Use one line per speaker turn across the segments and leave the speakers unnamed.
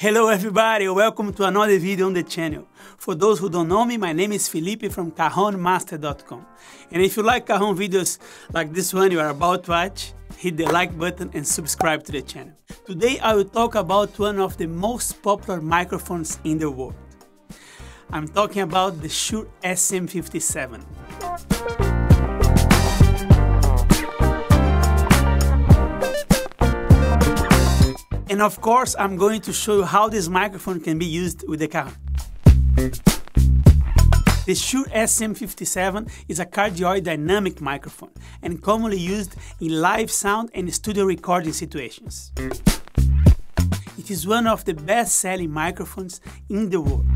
Hello everybody, welcome to another video on the channel. For those who don't know me, my name is Felipe from CajonMaster.com. And if you like Cajon videos like this one you are about to watch, hit the like button and subscribe to the channel. Today I will talk about one of the most popular microphones in the world. I'm talking about the Shure SM57. And of course, I'm going to show you how this microphone can be used with the car. The Shure SM57 is a cardioid dynamic microphone and commonly used in live sound and studio recording situations. It is one of the best-selling microphones in the world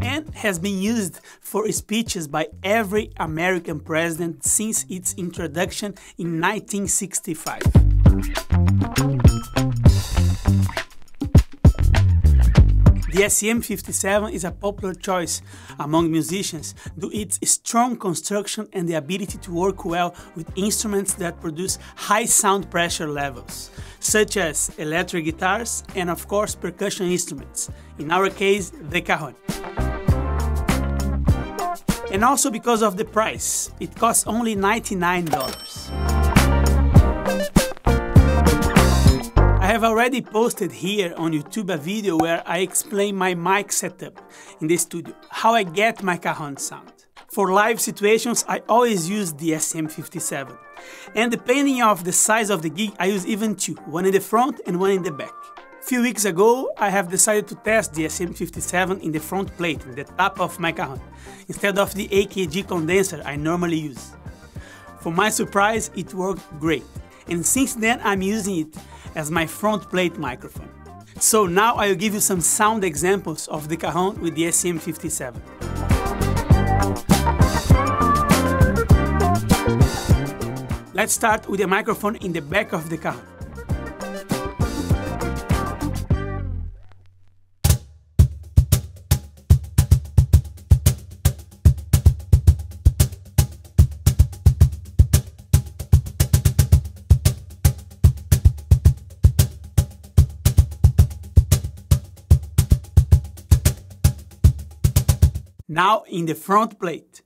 and has been used for speeches by every American president since its introduction in 1965. The SM57 is a popular choice among musicians due to its strong construction and the ability to work well with instruments that produce high sound pressure levels, such as electric guitars and of course percussion instruments, in our case the cajon. And also because of the price, it costs only $99. Have already posted here on YouTube a video where I explain my mic setup in the studio, how I get my cajon sound. For live situations, I always use the SM57. And depending of the size of the gig, I use even two, one in the front and one in the back. Few weeks ago, I have decided to test the SM57 in the front plate, in the top of my cajon, instead of the AKG condenser I normally use. For my surprise, it worked great. And since then, I'm using it as my front plate microphone. So now I'll give you some sound examples of the cajon with the SM57. Let's start with the microphone in the back of the cajon. Now in the front plate.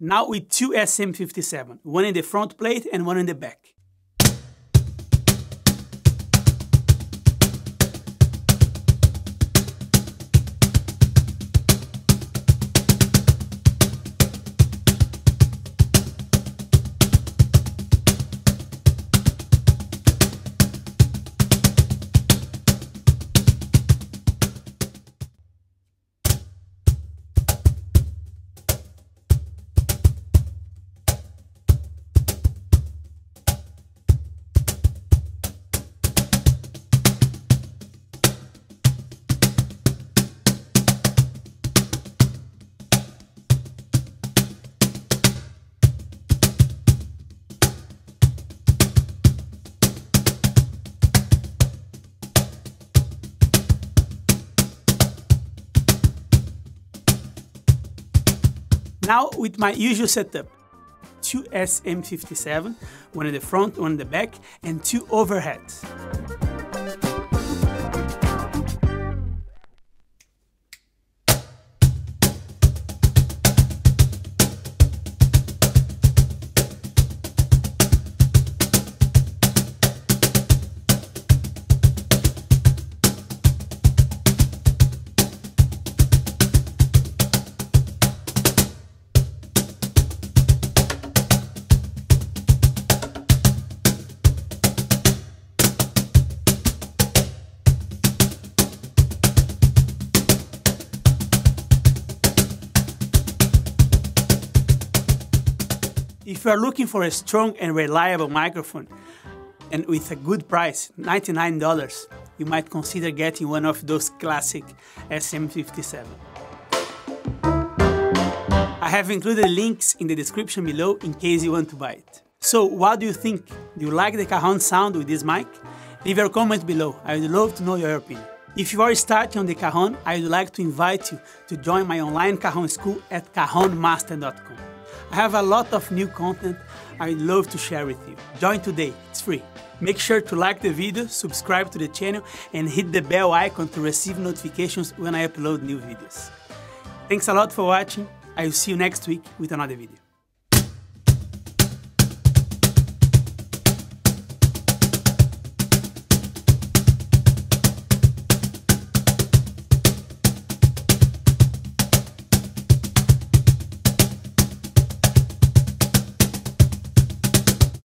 Now with two SM57, one in the front plate and one in the back. Now with my usual setup, two SM57, one in the front, one in the back, and two overheads. If you are looking for a strong and reliable microphone and with a good price, $99, you might consider getting one of those classic SM57. I have included links in the description below in case you want to buy it. So what do you think? Do you like the cajon sound with this mic? Leave your comment below, I would love to know your opinion. If you are starting on the cajon, I would like to invite you to join my online cajon school at cajonmaster.com. I have a lot of new content I would love to share with you. Join today, it's free. Make sure to like the video, subscribe to the channel, and hit the bell icon to receive notifications when I upload new videos. Thanks a lot for watching. I will see you next week with another video.